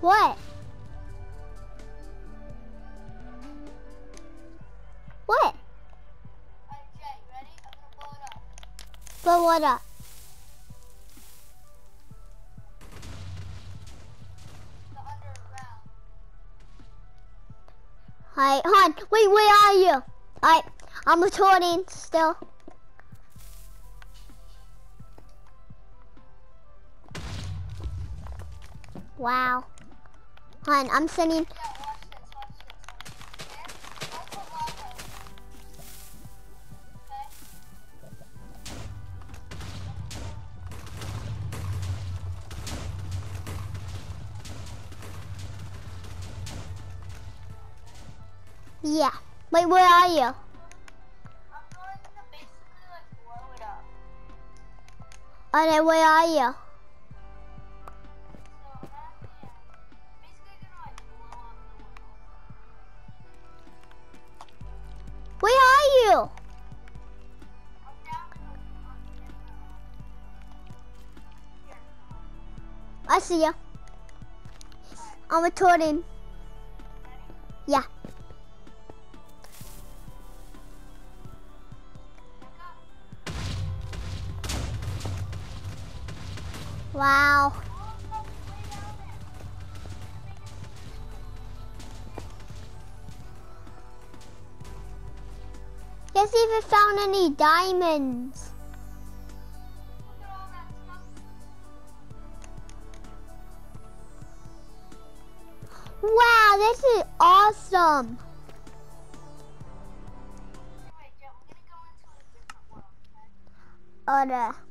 What? What? Blow it up. Blow what up? Alright, hon, wait, where are you? Alright, I'm recording still. Wow. I'm sending, Yeah, watch this, watch this. There, I'll put lava. Okay? yeah. Wait, where are you? I'm going to basically like blow it up. Alright, where are you? I see you. I'm recording. Yeah. Wow. Guess even found any diamonds. This is awesome. Alright.